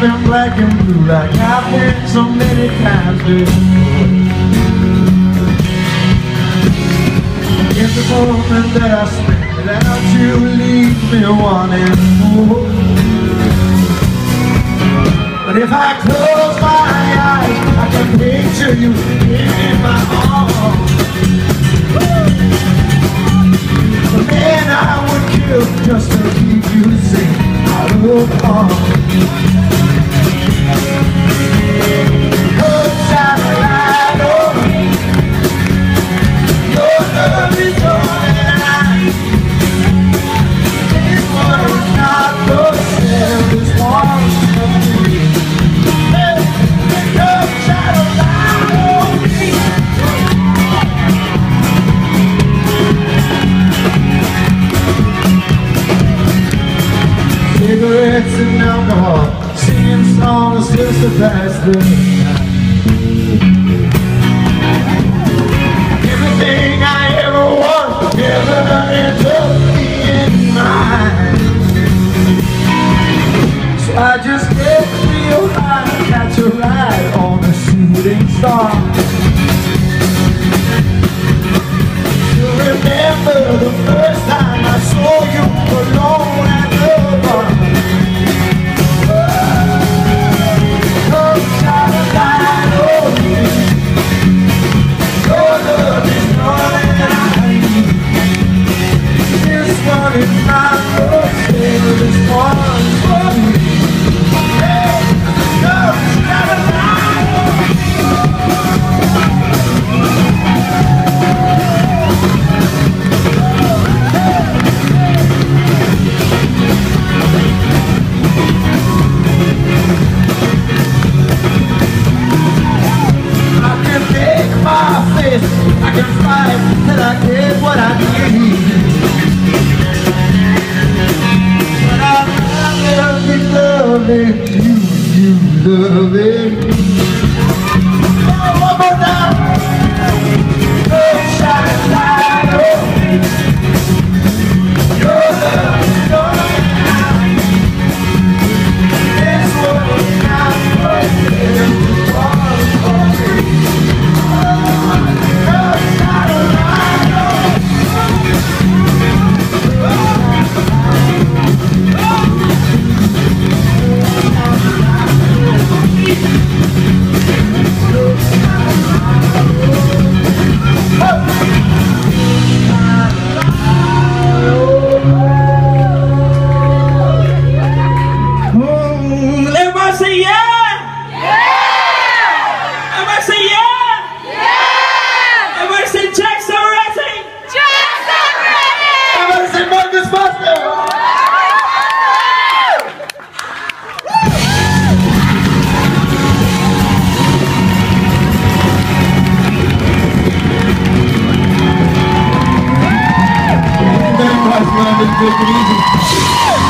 I've been black and blue like I've been so many times before. Every moment that I spend without you leaves me wanting more. But if I close my eyes I can picture you in my arms. But man I would kill just to keep you safe out of harm. long as just a past the Thank you. Obrigado pelo convite.